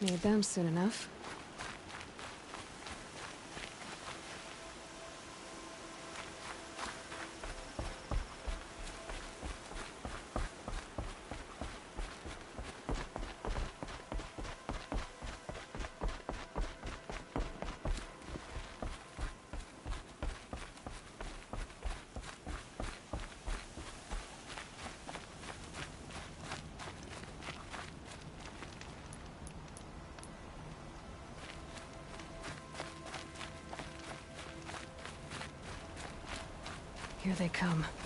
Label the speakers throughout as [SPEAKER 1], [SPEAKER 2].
[SPEAKER 1] Need them soon enough. They come.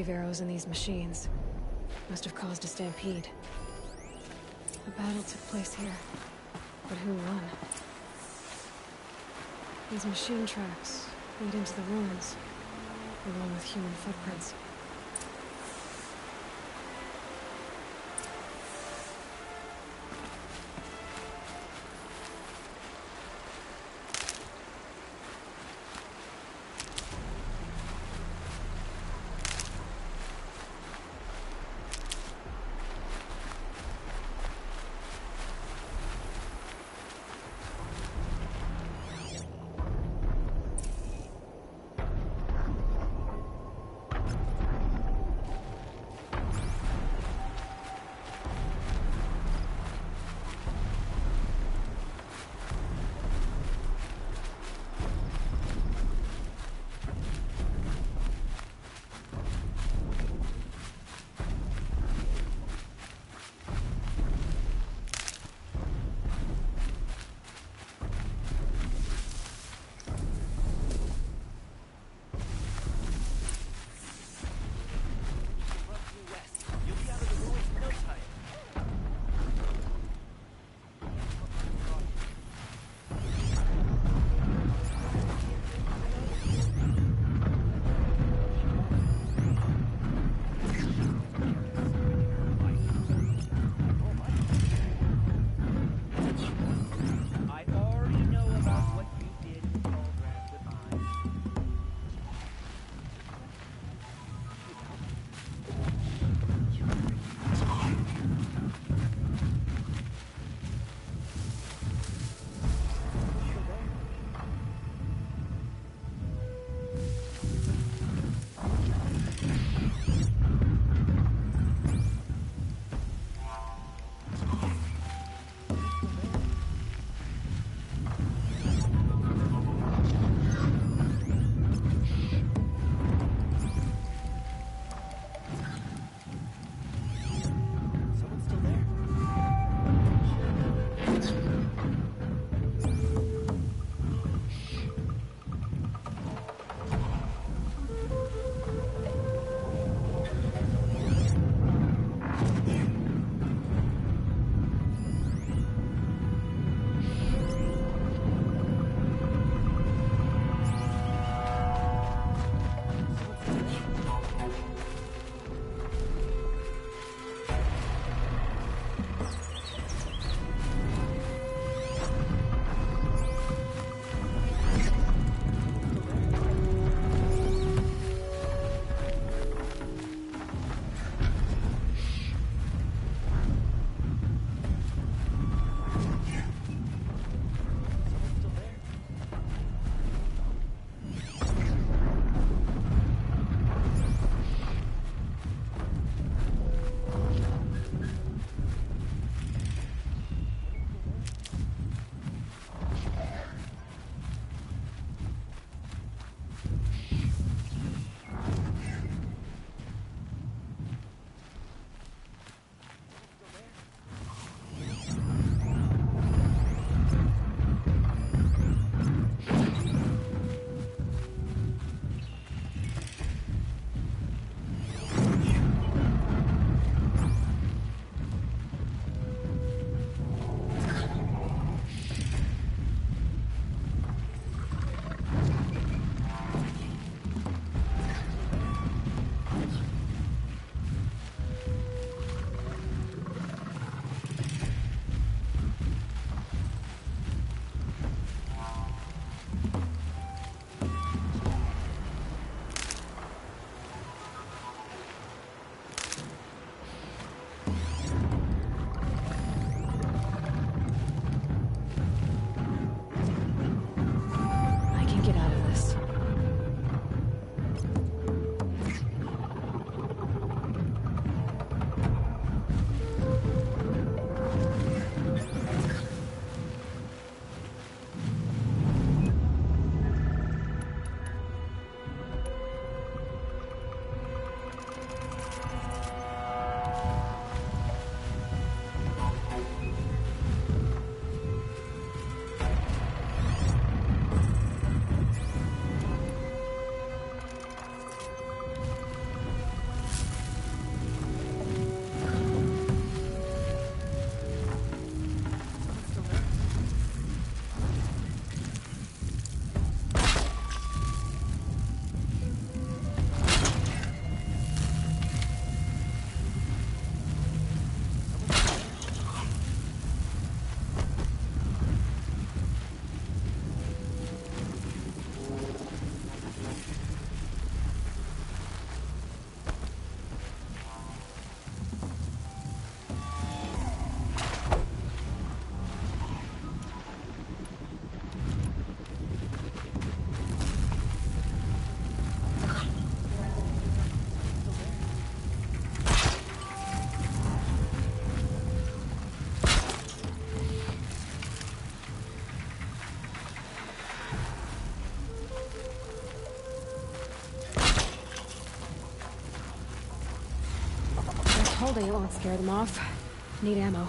[SPEAKER 1] Brave arrows in these machines. Must have caused a stampede. The battle took place here. But who won? These machine tracks lead into the ruins, along with human footprints. Holding it won't scare them off. Need ammo.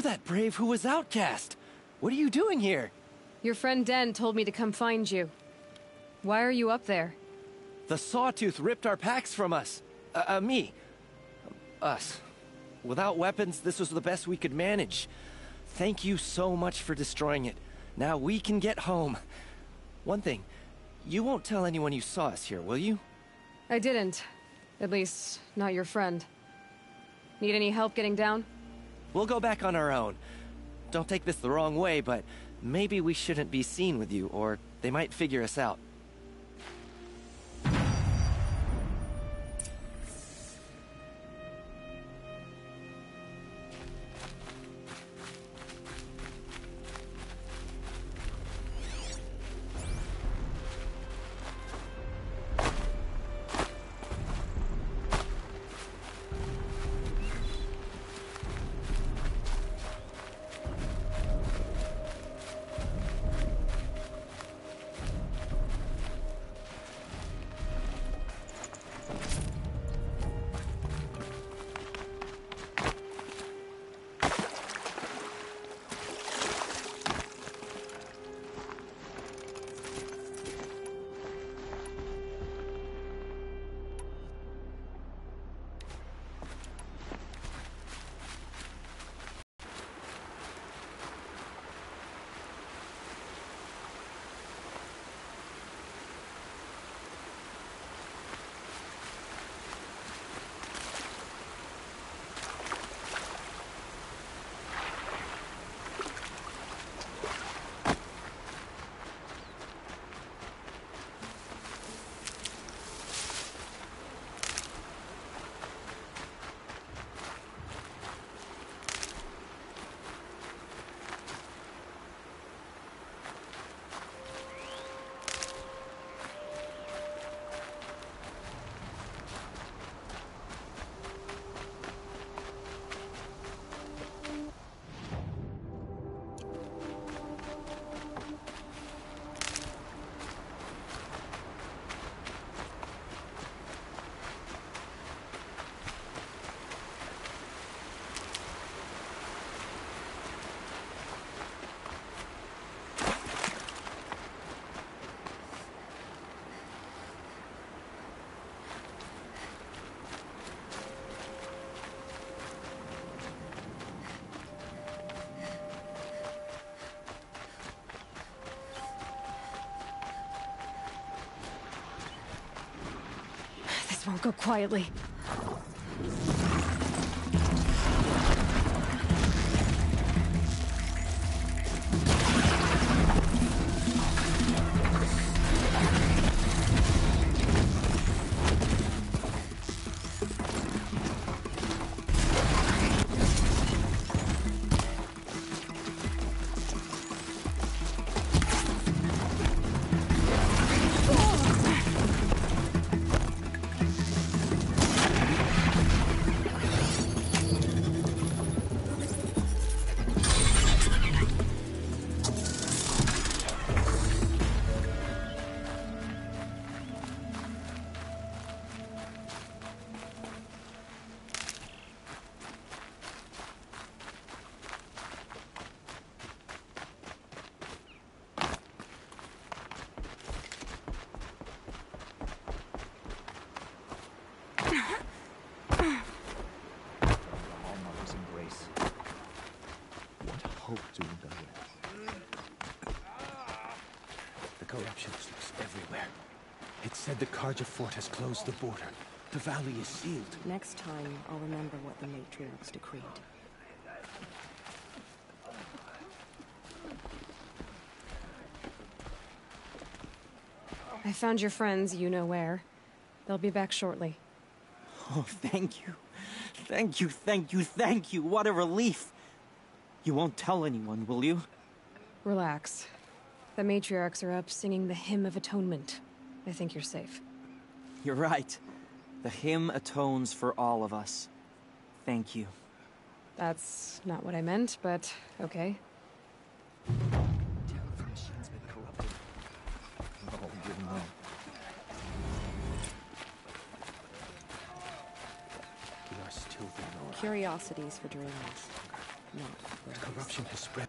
[SPEAKER 2] You're that brave who was outcast. What are you doing here?
[SPEAKER 1] Your friend Den told me to come find you. Why are you up there?
[SPEAKER 2] The Sawtooth ripped our packs from us. Uh, uh, me. Us. Without weapons, this was the best we could manage. Thank you so much for destroying it. Now we can get home. One thing, you won't tell anyone you saw us here, will you?
[SPEAKER 1] I didn't. At least, not your friend. Need any help getting down?
[SPEAKER 2] We'll go back on our own. Don't take this the wrong way, but maybe we shouldn't be seen with you, or they might figure us out.
[SPEAKER 1] Won't go quietly.
[SPEAKER 3] Has closed the border. The valley is sealed.
[SPEAKER 4] Next time, I'll remember what the matriarchs decreed.
[SPEAKER 1] I found your friends, you know where. They'll be back shortly.
[SPEAKER 5] Oh, thank you. Thank you, thank you, thank you. What a relief. You won't tell anyone, will you?
[SPEAKER 1] Relax. The matriarchs are up singing the Hymn of Atonement. I think you're safe.
[SPEAKER 5] You're right. The hymn atones for all of us. Thank you.
[SPEAKER 1] That's not what I meant, but okay.
[SPEAKER 6] Tell if the machine's been corrupted.
[SPEAKER 3] You know. We are still the Lord.
[SPEAKER 4] Curiosities for dreams, not for
[SPEAKER 3] corruption has spread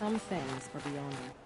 [SPEAKER 4] Some things are beyond her.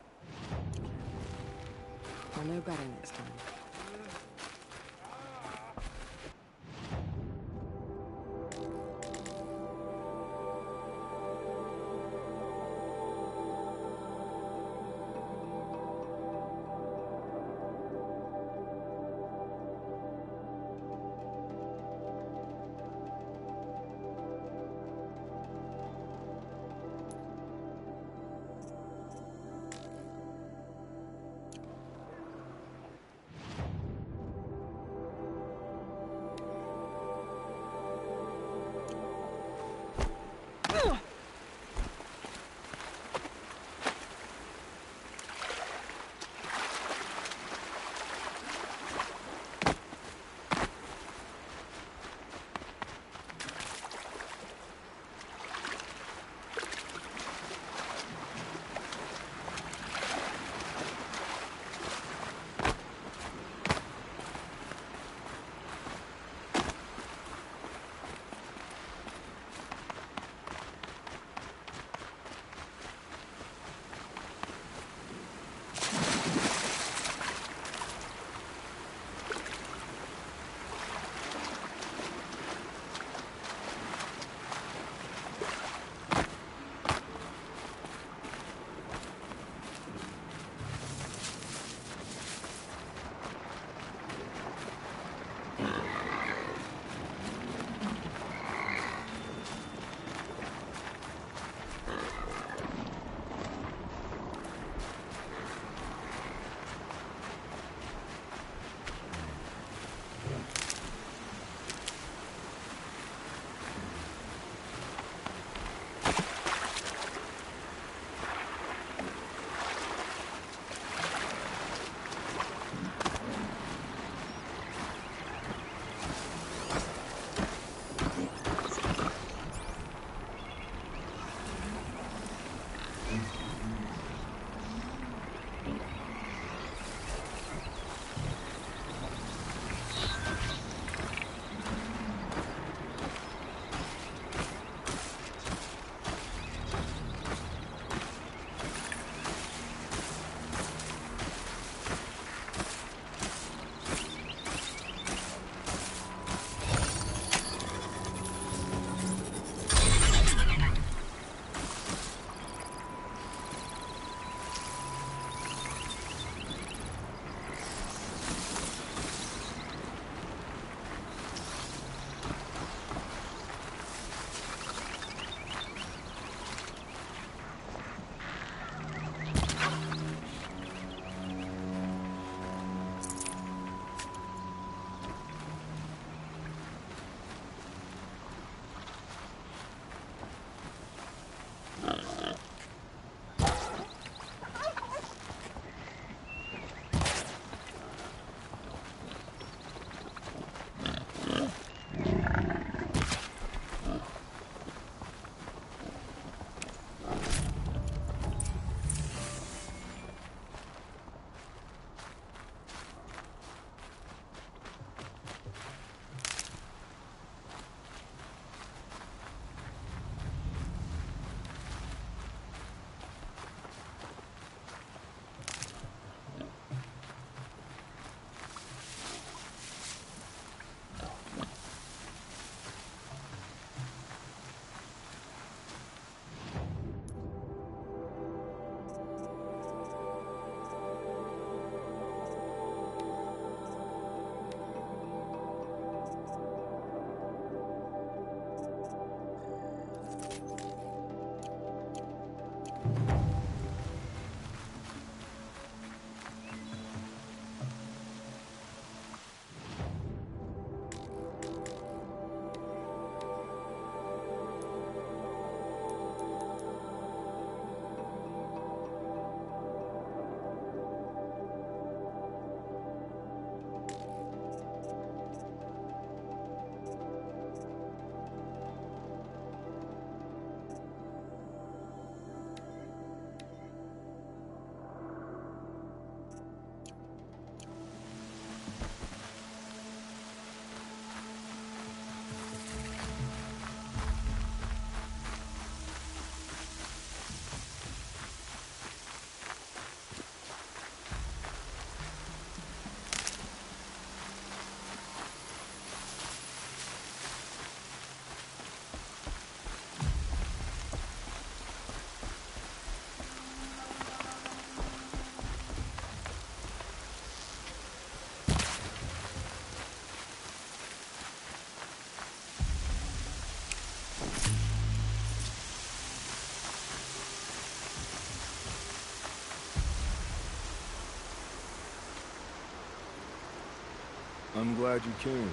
[SPEAKER 3] I'm glad you came.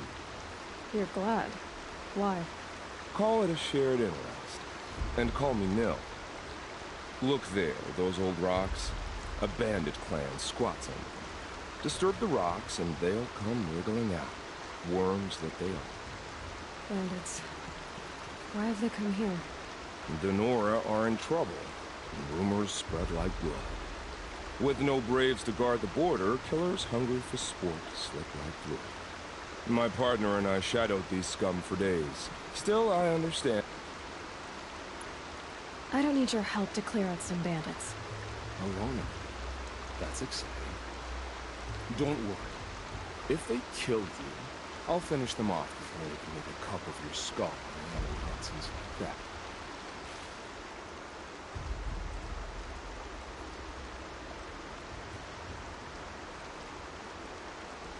[SPEAKER 1] You're glad. Why?
[SPEAKER 3] Call it a shared interest. And call me Nil. Look there, those old rocks. A bandit clan squats under them. Disturb the rocks and they'll come wriggling out. Worms that they are.
[SPEAKER 1] Bandits. Why have they come here?
[SPEAKER 3] The Nora are in trouble. and Rumors spread like blood. With no braves to guard the border, killers hungry for sport slip right through. My partner and I shadowed these scum for days. Still, I understand.
[SPEAKER 1] I don't need your help to clear out some bandits.
[SPEAKER 3] Alone. That's exciting. Don't worry. If they kill you, I'll finish them off before they can make a cup of your skull and other nonsense like that.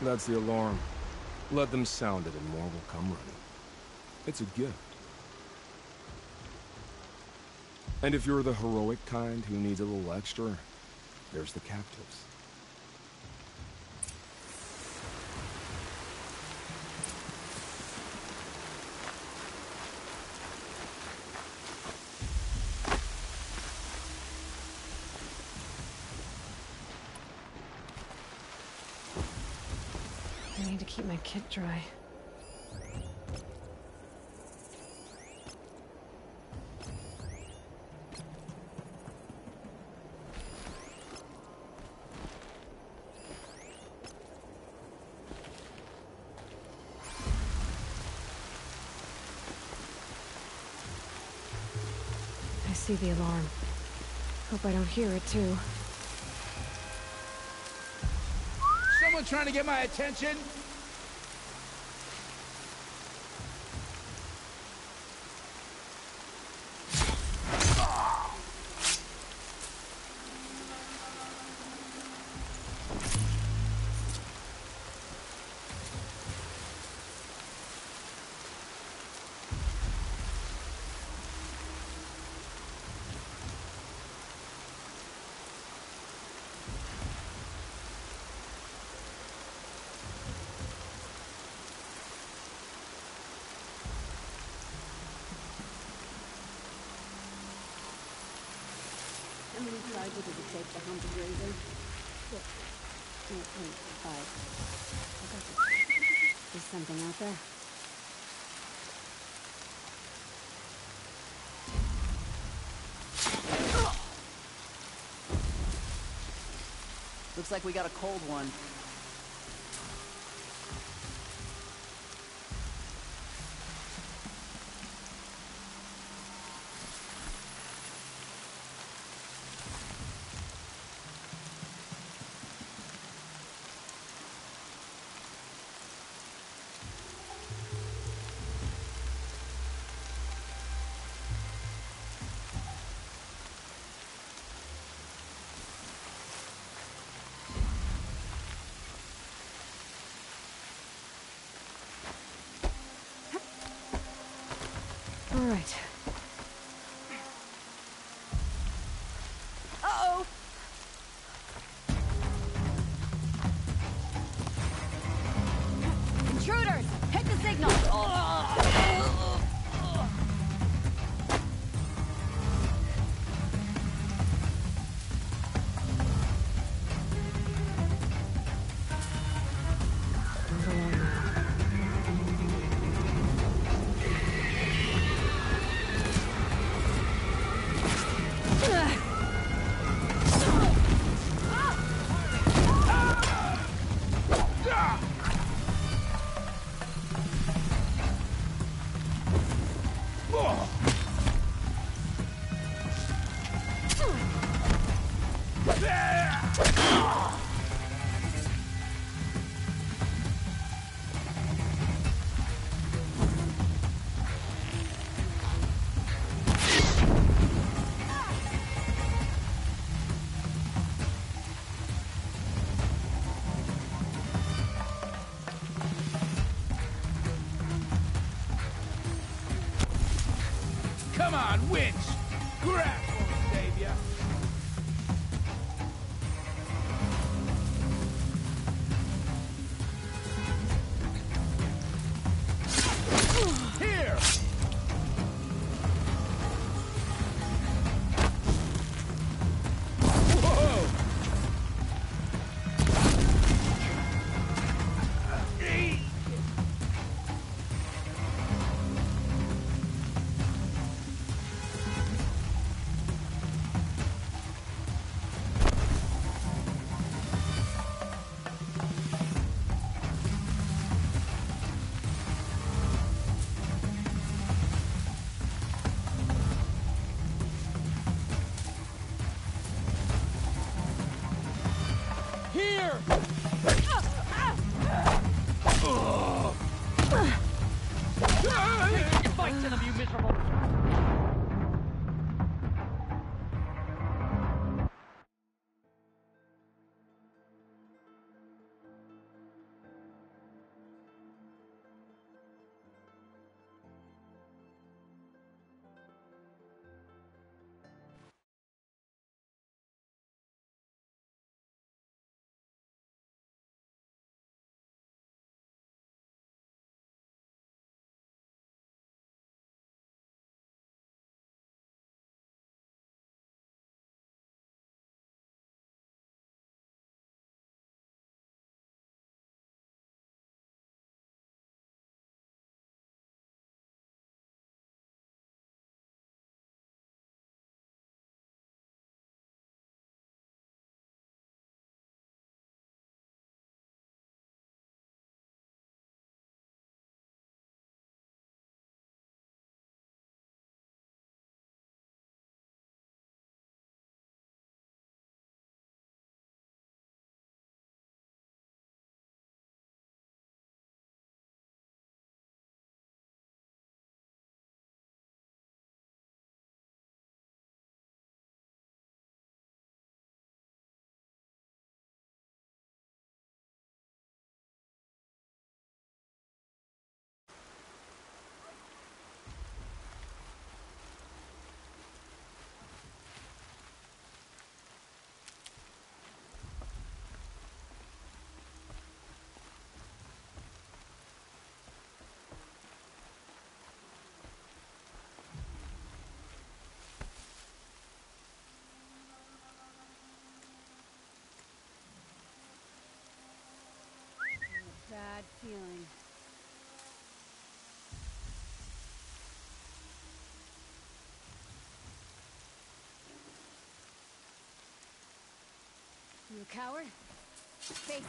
[SPEAKER 3] That's the alarm. Let them sound it and more will come running. It's a gift. And if you're the heroic kind who needs a little extra, there's the captives.
[SPEAKER 1] I need to keep my kit dry. I see the alarm. Hope I don't hear it too.
[SPEAKER 7] Someone trying to get my attention?
[SPEAKER 8] How many charges did it take to hump a grazer? Six. No, wait, five. I got this. There's something out there.
[SPEAKER 9] Looks like we got a cold one.
[SPEAKER 1] All right.
[SPEAKER 8] coward. Face.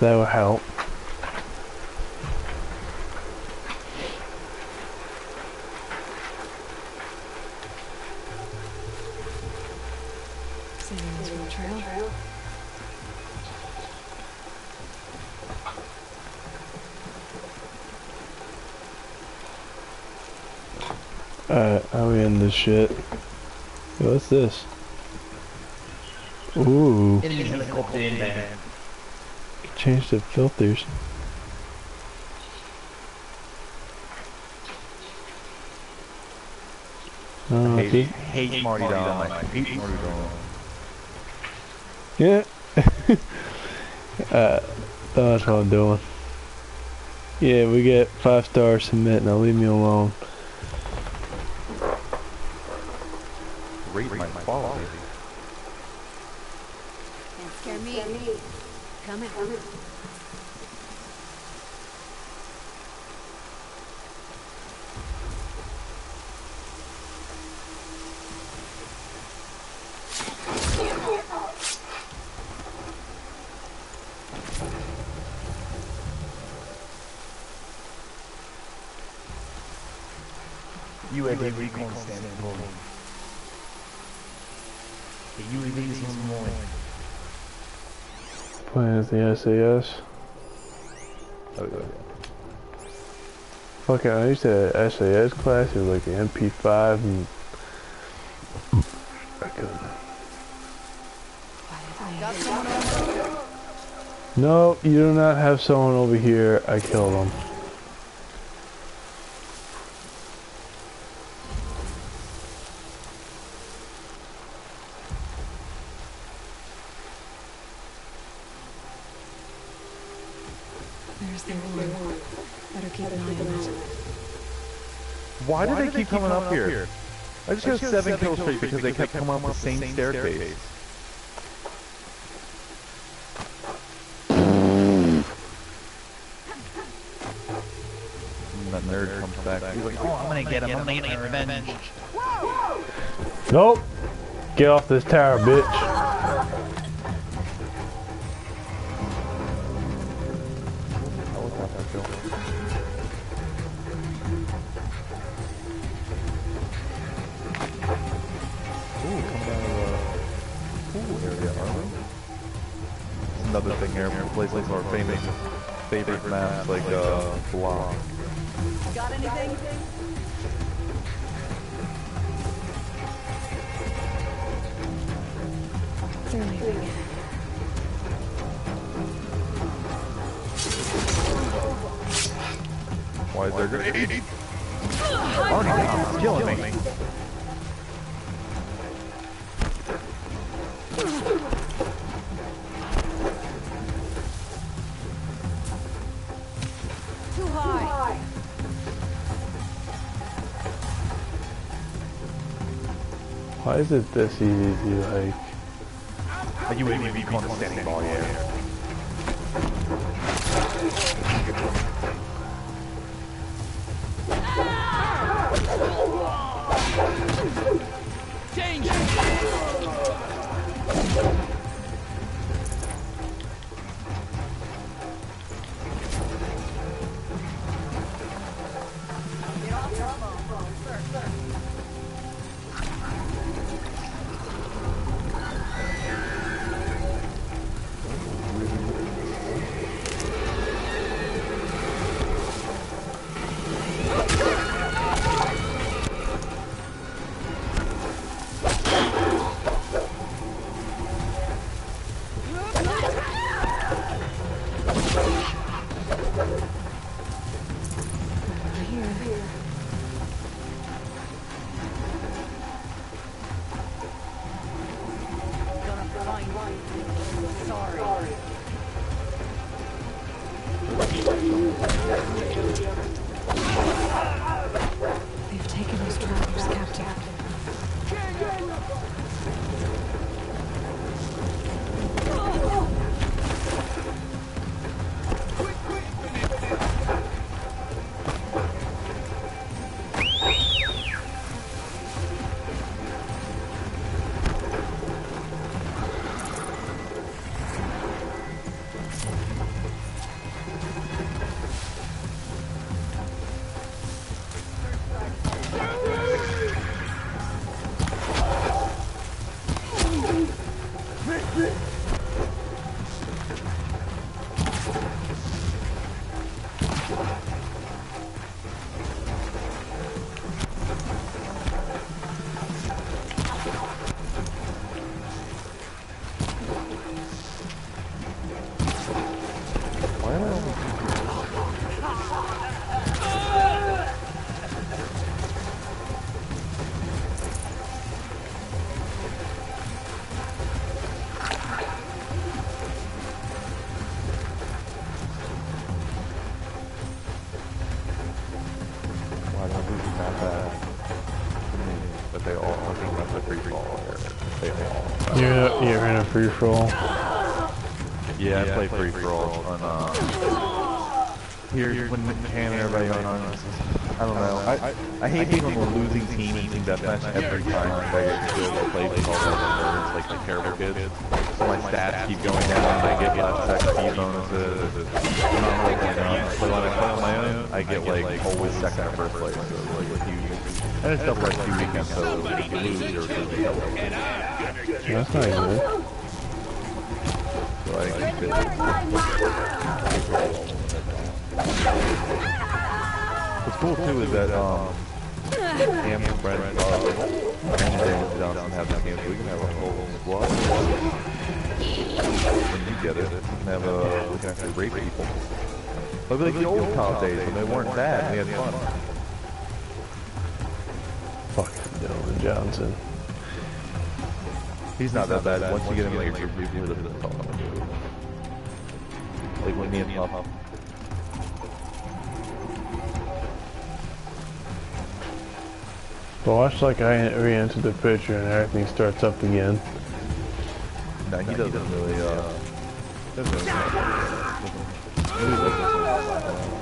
[SPEAKER 10] They will help. Alright, are we in this shit? What's this? Ooh change the filters. Uh, no, hate, hate,
[SPEAKER 11] hate Marty, Marty Don. Don. Hate, Marty Don.
[SPEAKER 10] Yeah. uh, that's what I'm doing. Yeah, we get five star submit. Now leave me alone.
[SPEAKER 11] Rate my quality.
[SPEAKER 8] Come in.
[SPEAKER 11] UAV recon standing rolling. The UAV is on rolling.
[SPEAKER 10] Playing as the SAS.
[SPEAKER 11] Oh, yeah.
[SPEAKER 10] Fucking, I used to have SAS class. It was like the MP5 and. I couldn't. No, you do not have someone over here. I killed them.
[SPEAKER 1] Keep
[SPEAKER 11] coming up here? I just got seven kills straight because they kept coming up the same staircase. And that nerd comes back. He's like, oh, I'm gonna get him. I'm gonna get my revenge.
[SPEAKER 10] Nope. Get off this tower, bitch.
[SPEAKER 11] They? Another thing here, places our famous favorite maps like uh, Block.
[SPEAKER 9] Got anything?
[SPEAKER 1] They're.
[SPEAKER 11] Why is there a grenade? Arnie now, killing me.
[SPEAKER 10] Is it this easy like?
[SPEAKER 11] A UAV recon is standing by here. Sorry. Sorry.
[SPEAKER 10] You're, you're in a free for all.
[SPEAKER 11] Yeah, I play free for all on uh here when and everybody on on I don't know. I I hate being on the losing team in Team Deathmatch every time I get killed or play with all the nerds, like the terrible kids. So my stats keep going down, I get less XP bonuses. I'm not like, you know, so when I play on my own, I get like always second or first place. So like if you and it's double like two weekends, so if you lose, you're be double.
[SPEAKER 10] That's not good.
[SPEAKER 11] What's cool too is that um, Cam's friends uh, and Johnson have this game, so we can have a whole squad. When you get it, we can have a we can actually rape people. But like the old college days when they weren't bad, we had fun.
[SPEAKER 10] Fucking Dylan Johnson.
[SPEAKER 11] He's not that bad. Once you get him like a group, you really talk. Like when me and Puff.
[SPEAKER 10] But watch like I re-enter the picture and everything starts up again.
[SPEAKER 11] No, he doesn't really, uh... Doesn't really, doesn't, really doesn't,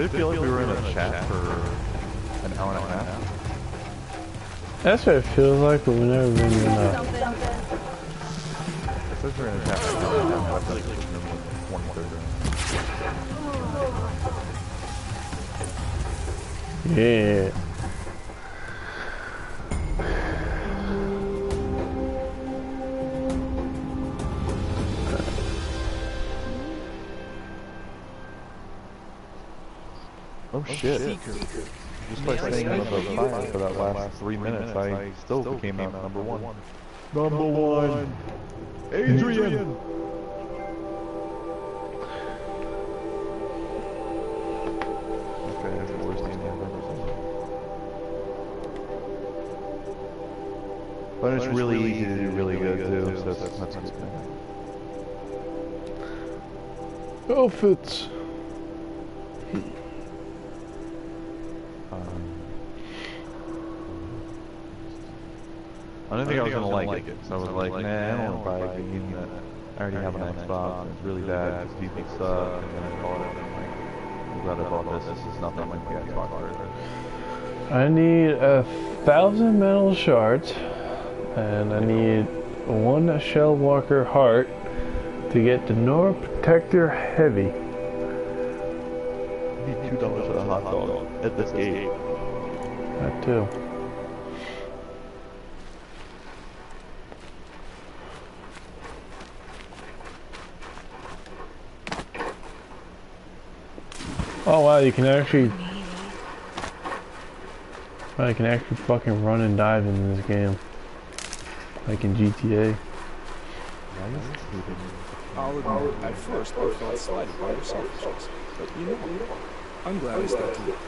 [SPEAKER 11] Did it feel like we were in a chat for an hour and a half?
[SPEAKER 10] That's what it feels like, but we've never been in a...
[SPEAKER 11] It says we're in a chat for an hour and a half, but I feel like it was normally one third.
[SPEAKER 10] Yeah.
[SPEAKER 11] Shit. Just by staying in the fire for that last three minutes, I still became number one. Number one! Adrian! Okay, that's worst team ever. But it's really easy to do really good too, so that's, that's good.
[SPEAKER 10] Outfits.
[SPEAKER 11] Didn't think I was gonna like it, so I was like, nah, I don't want to buy a game that I already have an Xbox and it's really bad. because people suck, and then I bought it. And I'm like, I'm glad I bought this, this is nothing like the Xbox version.
[SPEAKER 10] I need a thousand metal shards, and I need one shell walker heart to get the Nora Protector Heavy.
[SPEAKER 11] I need two dollars for a hot dog at this gate.
[SPEAKER 10] That too. Oh wow, you can actually... Wow, you can actually fucking run and dive in this game. Like in GTA.
[SPEAKER 3] I'll admit, at first I felt slighted by your selfishness, but you know, I'm glad I stuck to it.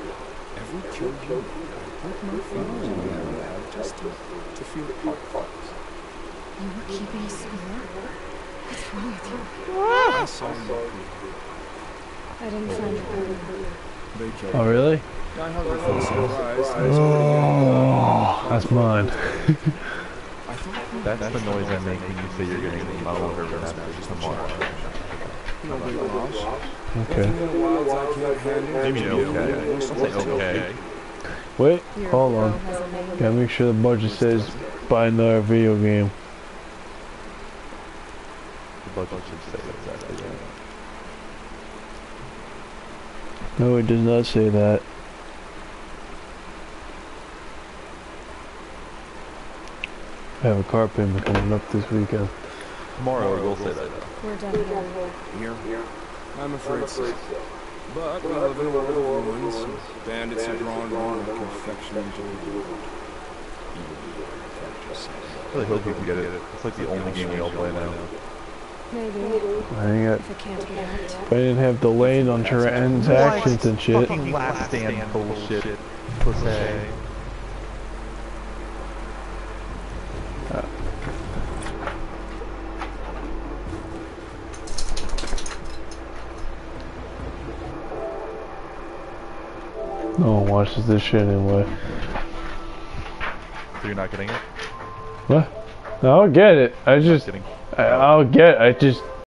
[SPEAKER 3] Every kill you made, I put my fingers in the air lab just to, to feel part of things.
[SPEAKER 1] You were keeping score? What's wrong with you?
[SPEAKER 3] I saw you.
[SPEAKER 1] I didn't find it earlier.
[SPEAKER 10] Oh really?
[SPEAKER 3] I hardly feel surprised. I was already
[SPEAKER 10] Oh, that's mine.
[SPEAKER 3] I
[SPEAKER 11] That's the noise I make when you say you're getting mowed or whatever tomorrow.
[SPEAKER 3] no big.
[SPEAKER 10] Okay.
[SPEAKER 3] In the wilds I can't handle.
[SPEAKER 11] Maybe okay. say okay.
[SPEAKER 10] Wait, hold on.
[SPEAKER 1] has.
[SPEAKER 10] Gotta make sure the budget says buy another video game.
[SPEAKER 11] The budget should say exactly that.
[SPEAKER 10] No, it does not say that. I have a car payment coming up this weekend.
[SPEAKER 11] Tomorrow it will say that.
[SPEAKER 1] We're done here.
[SPEAKER 3] Here? I'm afraid so. But we live in a world of ruins. and Bandits are drawn on like infection into the world. Even the infectious.
[SPEAKER 11] I really hope you can get it. It's like the only game we all play now.
[SPEAKER 1] Maybe.
[SPEAKER 10] I ain't got,
[SPEAKER 1] If it can't be helped.
[SPEAKER 10] I didn't have delayed on transactions and shit.
[SPEAKER 11] Fucking last stand bullshit. Pussy.
[SPEAKER 10] No one watches this shit anyway.
[SPEAKER 11] So you're not getting it?
[SPEAKER 10] What? No, I'll get it. I just,
[SPEAKER 11] Kidding.
[SPEAKER 10] I'll get. I just